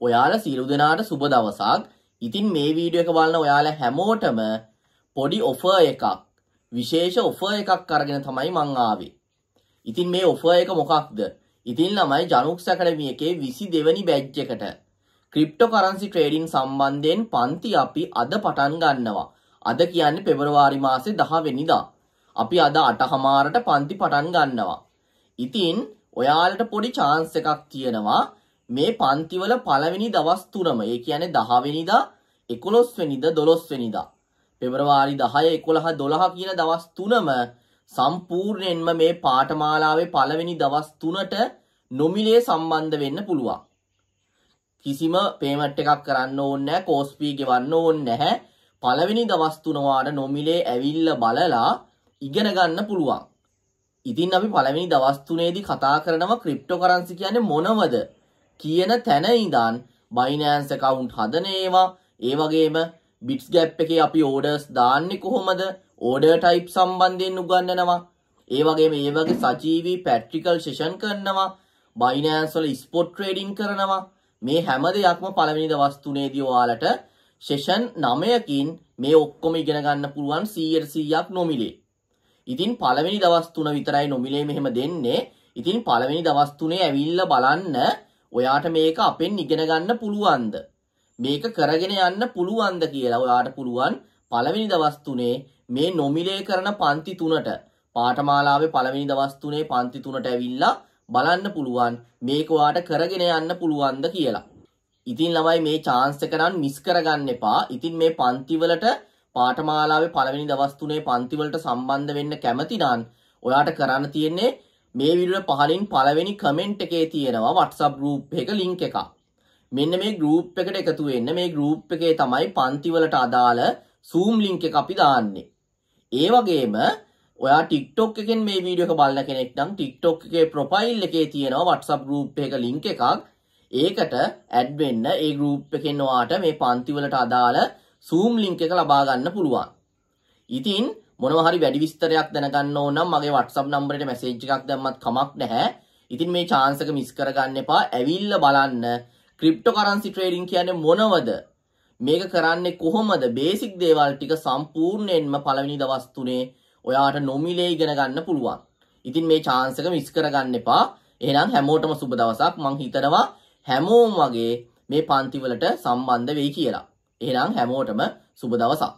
ඔයාලා සියලු දෙනාට සුබ දවසක්. ඉතින් මේ වීඩියෝ එක බලන ඔයාලා හැමෝටම පොඩි ඔෆර් එකක් විශේෂ ඔෆර් එකක් අරගෙන තමයි මං ආවේ. ඉතින් මේ ඔෆර් එක මොකක්ද? ඉතින් ළමයි ජනුක්ස් ඇකඩමි එකේ 22 වෙනි බැච් එකට ක්‍රිප්ටෝ කරන්සි ට්‍රේඩින් සම්බන්ධයෙන් පන්ති අපි අද පටන් ගන්නවා. අද කියන්නේ පෙබරවාරි මාසේ 10 වෙනිදා. අපි අද 8:00මාරට පන්ති පටන් ගන්නවා. ඉතින් ඔයාලට පොඩි chance එකක් තියෙනවා මේ පන්තිවල පළවෙනි දවස් තුනම ඒ කියන්නේ 10 වෙනිදා 11 වෙනිදා 12 වෙනිදා පෙබරවාරි 10 11 12 කියන දවස් තුනම සම්පූර්ණයෙන්ම මේ පාඨමාලාවේ පළවෙනි දවස් තුනට නොමිලේ සම්බන්ධ වෙන්න පුළුවන්. කිසිම පේමන්ට් එකක් කරන්න ඕනේ නැහැ, කෝස් ෆී ගෙවන්න ඕනේ නැහැ. පළවෙනි දවස් තුන වාට නොමිලේ ඇවිල්ලා බලලා ඉගෙන ගන්න පුළුවන්. ඉතින් අපි පළවෙනි දවස් තුනේදී කතා කරනවා ක්‍රිප්ටෝ කරන්සි කියන්නේ මොනවද කියන තැන ඉඳන් බයිනෑන්ස් account හදන ඒවා, ඒ වගේම බිට්ස් ගැප් එකේ අපි ඕඩර්ස් දාන්නේ කොහොමද? ඕඩර් ටයිප් සම්බන්ධයෙන් උගන්වනවා. ඒ වගේම ඒ වගේ සජීවී පැට්‍රිකල් සෙෂන් කරනවා. බයිනෑන්ස් වල ස්පොට් ට්‍රේඩින් කරනවා. මේ හැම දෙයක්ම පළවෙනි දවස් තුනේදී ඔයාලට සෙෂන් 9කින් මේ ඔක්කොම ඉගෙන ගන්න පුළුවන් 100%ක් නොමිලේ. ඉතින් පළවෙනි දවස් තුන විතරයි නොමිලේ මෙහෙම දෙන්නේ. ඉතින් පළවෙනි දවස් තුනේ ඇවිල්ලා බලන්න ඔයාට මේක අපෙන් ඉගෙන ගන්න පුළුවන්ද? මේක කරගෙන යන්න පුළුවන්ද කියලා ඔයාට පුළුවන් පළවෙනි දවස් තුනේ මේ නොමිලේ කරන පන්ති තුනට පාඨමාලාවේ පළවෙනි දවස් තුනේ පන්ති තුනට ඇවිල්ලා බලන්න පුළුවන් මේක ඔයාට කරගෙන යන්න පුළුවන්ද කියලා. ඉතින් ළමයි මේ chance එක නම් මිස් කරගන්න එපා. ඉතින් මේ පන්ති වලට පාඨමාලාවේ පළවෙනි දවස් තුනේ පන්ති වලට සම්බන්ධ වෙන්න කැමති නම් ඔයාට කරන්න තියෙන්නේ මේ වීඩියෝ පහලින් පළවෙනි කමෙන්ට් එකේ තියෙනවා WhatsApp group එක link එකක්. මෙන්න මේ group එකට එකතු වෙන්න මේ group එකේ තමයි පන්ති වලට අදාළ Zoom link එක අපි දාන්නේ. ඒ වගේම ඔයා TikTok එකෙන් මේ වීඩියෝ එක බලන කෙනෙක් නම් TikTok එකේ ප්‍රොෆයිල් එකේ තියෙනවා WhatsApp group එක link එකක්. ඒකට ඇඩ් වෙන්න ඒ group එකෙන් ඔයාට මේ පන්ති වලට අදාළ Zoom link එක ලබා ගන්න පුළුවන්. ඉතින් මොනවා හරි වැඩි විස්තරයක් දැනගන්න ඕන නම් මගේ WhatsApp නම්බරයට මැසේජ් එකක් දැම්මත් කමක් නැහැ. ඉතින් මේ chance එක මිස් කරගන්න එපා. ඇවිල්ලා බලන්න ක්‍රිප්ටෝ කරන්සි ට්‍රේඩින් කියන්නේ මොනවද? මේක කරන්නේ කොහොමද? බේසික් දේවල් ටික සම්පූර්ණයෙන්ම පළවෙනි දවස් තුනේ ඔයාට නොමිලේ ඉගෙන ගන්න පුළුවන්. ඉතින් මේ chance එක මිස් කරගන්න එපා. එහෙනම් හැමෝටම සුබ දවසක්. මං හිතනවා හැමෝම වගේ මේ පන්ති වලට සම්බන්ධ වෙයි කියලා. එහෙනම් හැමෝටම සුබ දවසක්.